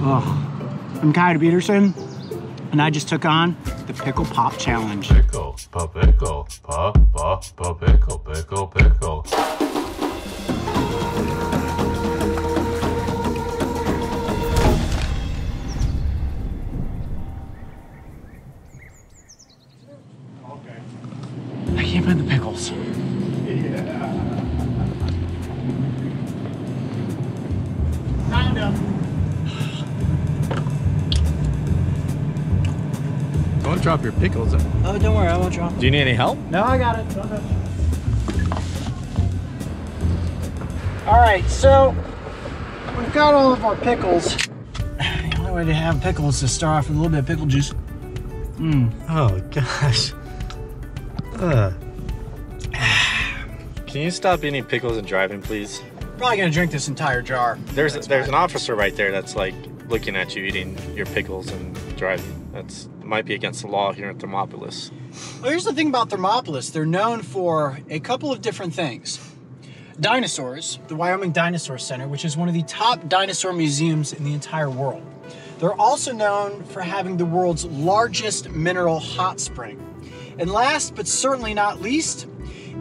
Oh, I'm Coyote Peterson, and I just took on the Pickle Pop Challenge. Pickle, pa pickle, pa pa pa pickle, pickle, pickle. I can't find the pickles. Drop your pickles. Oh, don't worry, I won't drop. Do you need any help? No, I got it. Don't. All right, so we've got all of our pickles. The only way to have pickles is to start off with a little bit of pickle juice. Mmm. Oh gosh. Ugh. Can you stop eating pickles and driving, please? Probably gonna drink this entire jar. There's That's there's an officer right there that's like looking at you eating your pickles and driving. That's might be against the law here in Thermopolis. Well, here's the thing about Thermopolis. They're known for a couple of different things. Dinosaurs, the Wyoming Dinosaur Center, which is one of the top dinosaur museums in the entire world. They're also known for having the world's largest mineral hot spring. And last but certainly not least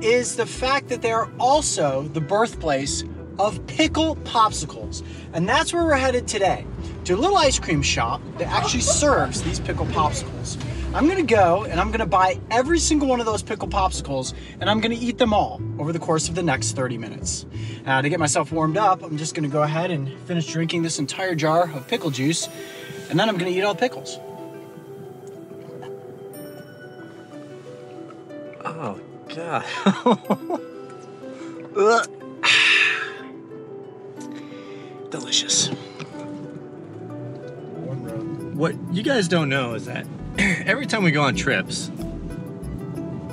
is the fact that they are also the birthplace of pickle popsicles. And that's where we're headed today to a little ice cream shop that actually serves these pickle popsicles. I'm gonna go and I'm gonna buy every single one of those pickle popsicles and I'm gonna eat them all over the course of the next 30 minutes. Uh, to get myself warmed up, I'm just gonna go ahead and finish drinking this entire jar of pickle juice and then I'm gonna eat all the pickles. Oh god. Delicious. What you guys don't know is that every time we go on trips,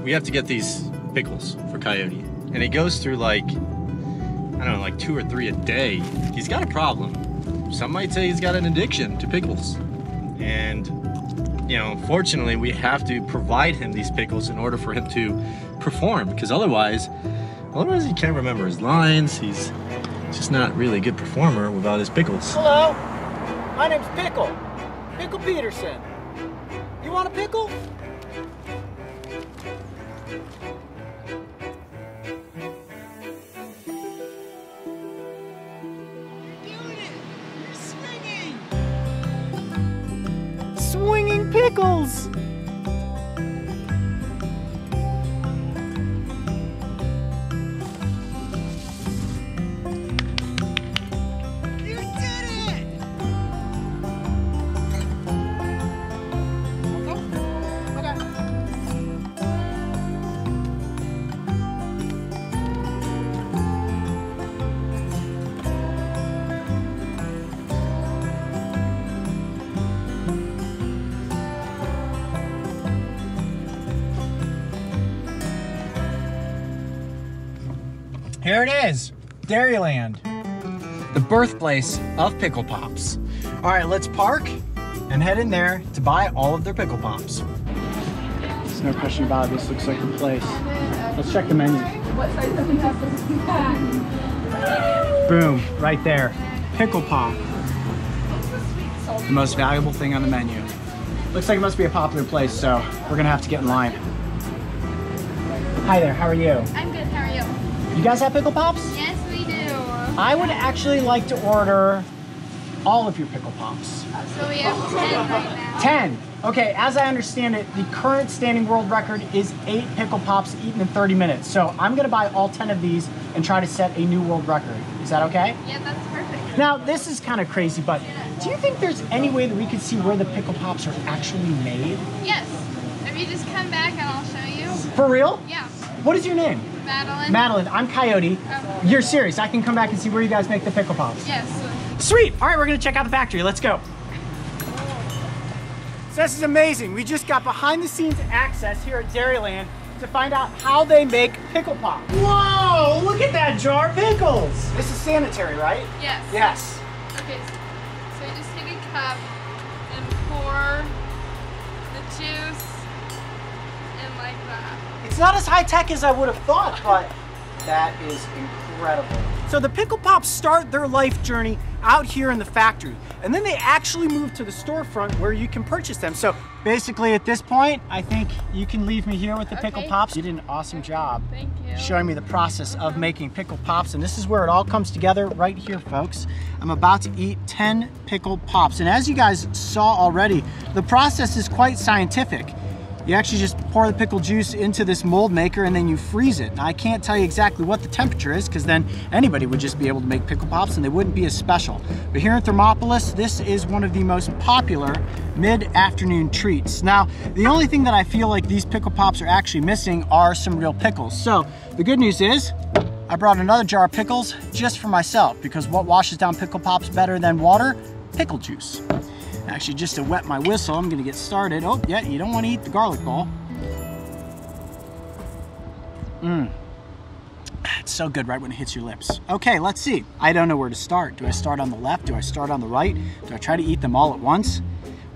we have to get these pickles for Coyote. And he goes through like, I don't know, like two or three a day. He's got a problem. Some might say he's got an addiction to pickles. And, you know, fortunately, we have to provide him these pickles in order for him to perform. Because otherwise, otherwise he can't remember his lines. He's just not really a good performer without his pickles. Hello, my name's Pickle. Pickle Peterson. You want a pickle? Swinging pickles! Here it is, Dairyland, the birthplace of pickle pops. All right, let's park and head in there to buy all of their pickle pops. There's no question about it. This looks like the place. Let's check the menu. Boom, right there. Pickle pop. The most valuable thing on the menu. Looks like it must be a popular place, so we're gonna have to get in line. Hi there, how are you? I'm good. How are you? You guys have pickle pops? Yes, we do. I would actually like to order all of your pickle pops. So we have 10 right now. 10. Okay, as I understand it, the current standing world record is eight pickle pops eaten in 30 minutes. So I'm gonna buy all 10 of these and try to set a new world record. Is that okay? Yeah, that's perfect. Now, this is kind of crazy, but do you think there's any way that we could see where the pickle pops are actually made? Yes. If you just come back and I'll show you. For real? Yeah. What is your name? Madeline. Madeline, I'm Coyote. Oh. You're serious. I can come back and see where you guys make the pickle pops. Yes. Sweet. All right, we're gonna check out the factory. Let's go. So this is amazing. We just got behind the scenes access here at Dairyland to find out how they make pickle pop. Whoa, look at that jar of pickles. This is sanitary, right? Yes. Yes. Okay. So, so you just take a cup and pour the juice in like that. It's not as high tech as I would have thought, but that is incredible. So the pickle pops start their life journey out here in the factory, and then they actually move to the storefront where you can purchase them. So basically, at this point, I think you can leave me here with the pickle pops. You did an awesome job Thank you. showing me the process of uh-huh. making pickle pops and this is where it all comes together right here folks i'm about to eat 10 pickle pops and as you guys saw already the process is quite scientific you actually just pour the pickle juice into this mold maker and then you freeze it. Now, I can't tell you exactly what the temperature is because then anybody would just be able to make pickle pops and they wouldn't be as special. But here in Thermopolis, this is one of the most popular mid-afternoon treats. Now, the only thing that I feel like these pickle pops are actually missing are some real pickles. So the good news is I brought another jar of pickles just for myself because what washes down pickle pops better than water? Pickle juice. Actually, just to wet my whistle, I'm gonna get started. Oh, yeah, you don't wanna eat the garlic ball. Mmm. It's so good right when it hits your lips. Okay, let's see. I don't know where to start. Do I start on the left? Do I start on the right? Do I try to eat them all at once?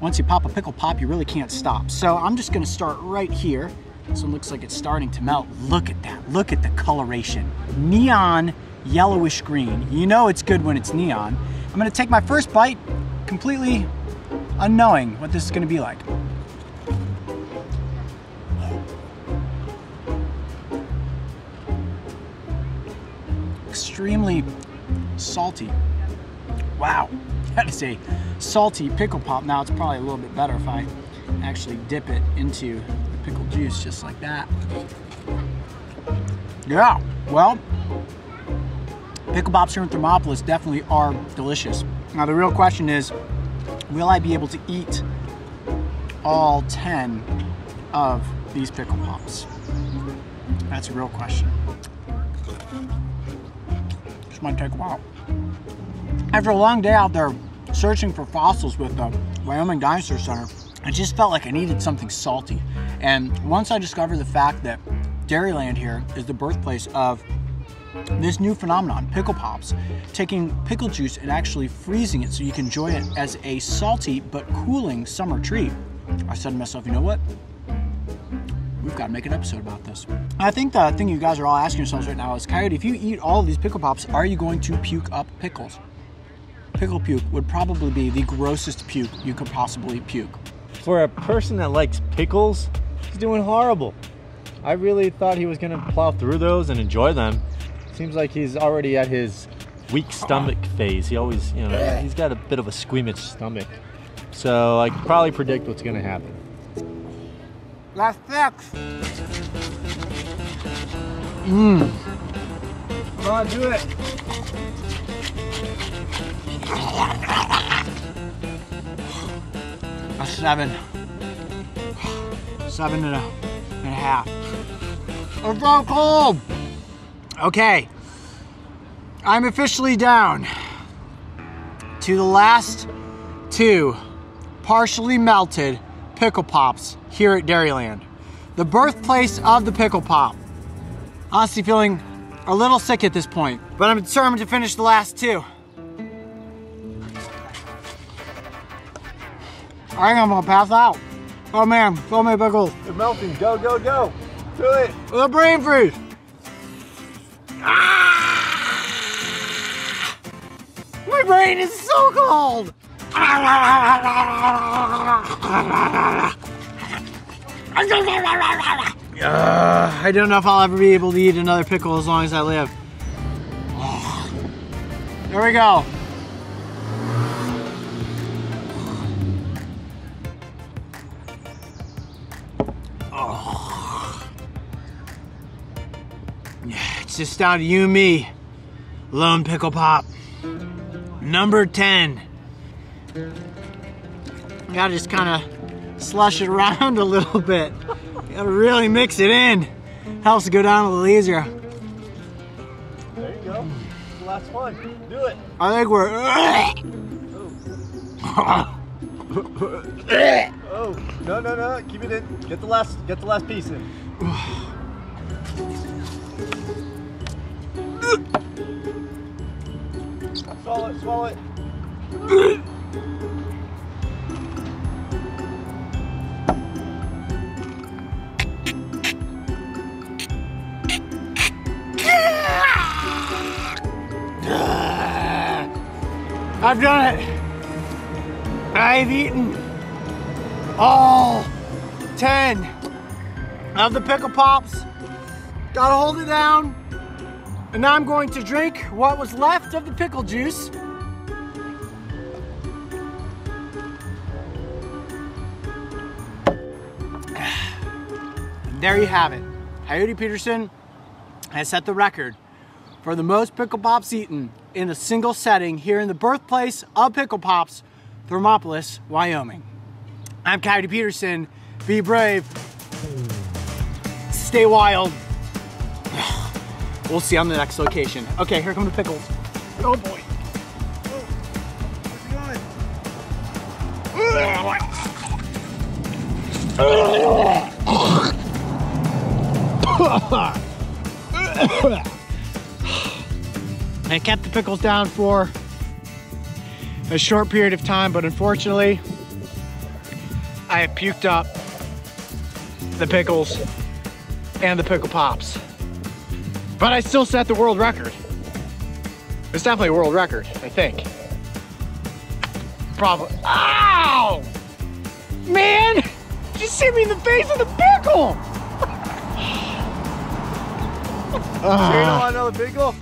Once you pop a pickle pop, you really can't stop. So I'm just gonna start right here. This one looks like it's starting to melt. Look at that, look at the coloration. Neon yellowish green. You know it's good when it's neon. I'm gonna take my first bite completely unknowing what this is gonna be like. Extremely salty. Wow, that is a salty pickle pop. Now it's probably a little bit better if I actually dip it into the pickle juice just like that. Yeah, well, pickle pops here in Thermopolis definitely are delicious. Now the real question is, will I be able to eat all 10 of these pickle pops? That's a real question. This might take a while. After a long day out there searching for fossils with the Wyoming Dinosaur Center, I just felt like I needed something salty. And once I discovered the fact that Dairyland here is the birthplace of this new phenomenon, pickle pops, taking pickle juice and actually freezing it so you can enjoy it as a salty but cooling summer treat. I said to myself, you know what? We've got to make an episode about this. I think the thing you guys are all asking yourselves right now is, Coyote, if you eat all of these pickle pops, are you going to puke up pickles? Pickle puke would probably be the grossest puke you could possibly puke. For a person that likes pickles, he's doing horrible. I really thought he was gonna plow through those and enjoy them. Seems like he's already at his weak stomach phase. He always, you know, he's got a bit of a squeamish stomach. So I can probably predict what's gonna happen. That's six. Mmm. Come on, do it. A seven. Seven and a, and a half. It's so cold. Okay. I'm officially down to the last two partially melted pickle pops here at Dairyland. The birthplace of the pickle pop. Honestly feeling a little sick at this point, but I'm determined to finish the last two. I think I'm gonna pass out. Oh man, so many pickles. They're melting. Go, go, go. Do it. The brain freeze. My brain is so cold. Uh, I don't know if I'll ever be able to eat another pickle as long as I live. There we go. Just down to you and me. Lone Pickle Pop. Number 10. You gotta just kind of slush it around a little bit. You gotta really mix it in. Helps to go down a little easier. There you go. The last one. Do it. I think we're. Oh. oh, no, no, no. Keep it in. Get the last, get the last piece in. swallow it, swallow it. I've done it. I've eaten all 10 of the pickle pops. Gotta hold it down. And now I'm going to drink what was left of the pickle juice. And there you have it. Coyote Peterson has set the record for the most pickle pops eaten in a single setting here in the birthplace of pickle pops, Thermopolis, Wyoming. I'm Coyote Peterson. Be brave. Stay wild. We'll see on the next location. Okay, here come the pickles. Oh boy. I kept the pickles down for a short period of time, but unfortunately, I have puked up the pickles and the pickle pops. But I still set the world record. It's definitely a world record, I think. Probably. Ow! Man! You see me in the face with a pickle? want another ah. pickle?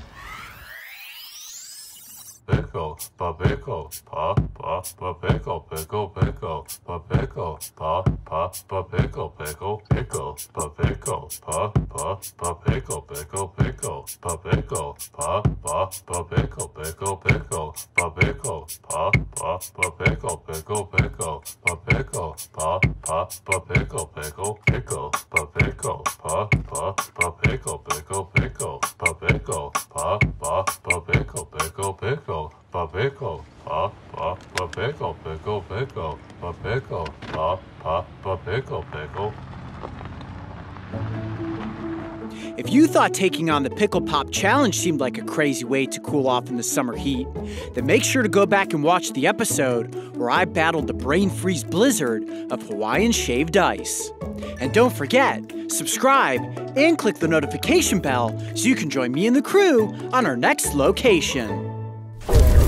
Pickle, pa pickle, pa pa pa pickle, pickle pickle, pa pickle, pa pa pa pickle, pickle pickle, pa pickle, pa pa pa pickle, pickle pickle, pa pickle, pa pa pa pickle, pickle pickle, pa pickle, pa pa pa pickle, pickle pickle, pa pickle, pa pa pa pickle, pickle pickle, pa pickle, pa pa pa pickle, pickle pickle, pa pickle, pa pa pa pickle, pickle pickle, pa pickle, pa pa pa pickle, pickle pickle, pa pickle, pa pa pa pickle, pickle. If you thought taking on the Pickle Pop Challenge seemed like a crazy way to cool off in the summer heat, then make sure to go back and watch the episode where I battled the brain freeze blizzard of Hawaiian shaved ice. And don't forget, subscribe and click the notification bell so you can join me and the crew on our next location. Thank you.